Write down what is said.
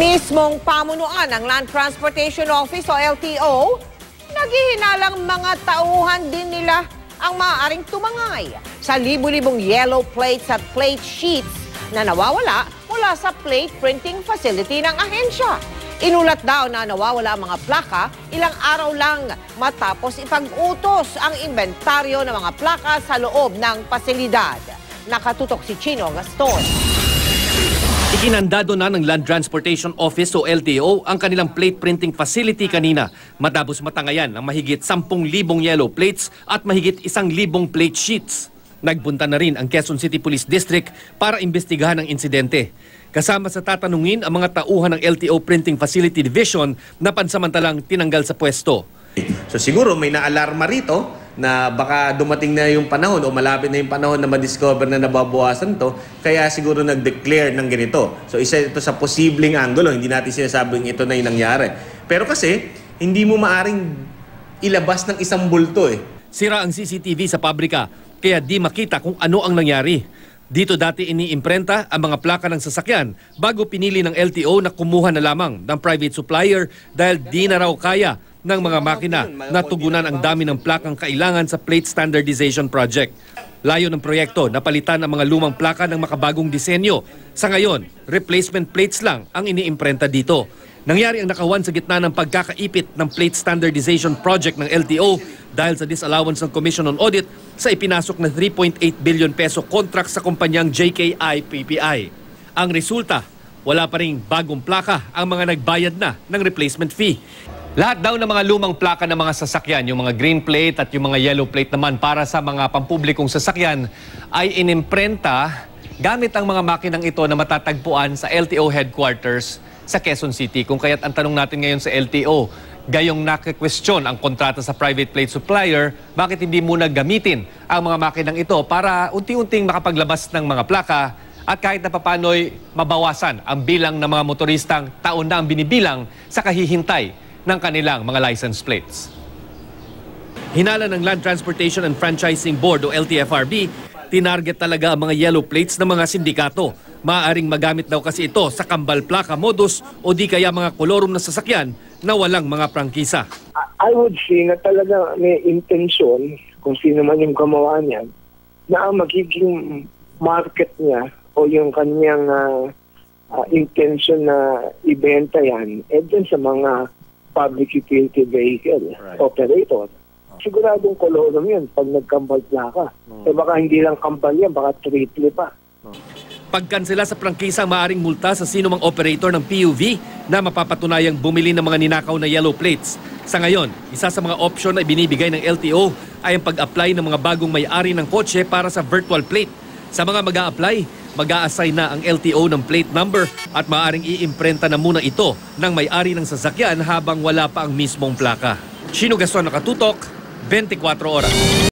Mismong pamunuan ng Land Transportation Office o LTO, naghihinalang mga tauhan din nila ang maaaring tumangay sa libu-libong yellow plates at plate sheets na nawawala mula sa plate printing facility ng ahensya. Inulat daw na nawawala ang mga plaka ilang araw lang matapos ipag-utos ang inventaryo ng mga plaka sa loob ng pasilidad. Nakatutok si Chino Gaston. Ikinandado na ng Land Transportation Office o LTO ang kanilang plate printing facility kanina matapos matangayan ang mahigit 10,000 yellow plates at mahigit 1,000 plate sheets. Nagpunta na rin ang Quezon City Police District para imbestigahan ang insidente. Kasama sa tatanungin ang mga tauhan ng LTO Printing Facility Division na pansamantalang tinanggal sa pwesto. So siguro may naalarma rito na baka dumating na yung panahon o malapit na yung panahon na ma-discover na nababawasan to, kaya siguro nag-declare ng ganito. So isa ito sa posibleng angulo, hindi natin sinasabing ito na yung nangyari. Pero kasi, hindi mo maaring ilabas ng isang bulto eh. Sira ang CCTV sa pabrika kaya di makita kung ano ang nangyari. Dito dati iniimprenta ang mga plaka ng sasakyan bago pinili ng LTO na kumuha na lamang ng private supplier dahil di na raw kaya ng mga makina na tugunan ang dami ng plakang kailangan sa plate standardization project. Layo ng proyekto, napalitan ang mga lumang plaka ng makabagong disenyo. Sa ngayon, replacement plates lang ang iniimprenta dito. Nangyari ang nakawan sa gitna ng pagkakaipit ng plate standardization project ng LTO dahil sa disallowance ng Commission on Audit sa ipinasok na 3.8 billion peso contract sa kumpanyang JKI PPI. Ang resulta, wala pa ring bagong plaka ang mga nagbayad na ng replacement fee. Lahat daw ng mga lumang plaka ng mga sasakyan, yung mga green plate at yung mga yellow plate naman para sa mga pampublikong sasakyan ay inimprenta gamit ang mga makinang ito na matatagpuan sa LTO headquarters sa Quezon City. Kung kaya't ang tanong natin ngayon sa LTO, gayong nakikwestiyon ang kontrata sa private plate supplier, bakit hindi muna gamitin ang mga makinang ito para unti-unting makapaglabas ng mga plaka at kahit na papano'y mabawasan ang bilang ng mga motoristang taon na ang binibilang sa kahihintay ng kanilang mga license plates. Hinala ng Land Transportation and Franchising Board o LTFRB, tinarget talaga ang mga yellow plates ng mga sindikato. Maaring magamit daw kasi ito sa kambal plaka modus o di kaya mga kolorum na sasakyan na walang mga prangkisa. I would say na talaga may intensyon kung sino man yung gumawa niyan na ang magiging market niya o yung kanyang uh, uh, intention na ibenta yan eh sa mga public utility vehicle operator. Siguradong kolorum yun pag nagkambal plaka. Eh baka hindi lang kambal yan, baka triple pa. Pagkansela sa prangkisa ang maaring multa sa sino mang operator ng PUV na mapapatunayang bumili ng mga ninakaw na yellow plates. Sa ngayon, isa sa mga option na binibigay ng LTO ay ang pag-apply ng mga bagong may-ari ng kotse para sa virtual plate. Sa mga mag apply mag assign na ang LTO ng plate number at maaaring iimprenta na muna ito ng may-ari ng sasakyan habang wala pa ang mismong plaka. Chino Gaston nakatutok, 24 oras.